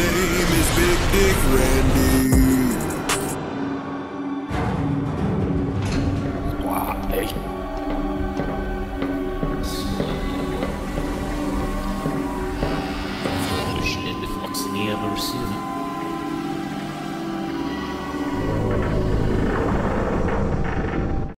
name is Big Dick Randy.